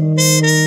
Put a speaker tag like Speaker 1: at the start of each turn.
Speaker 1: Música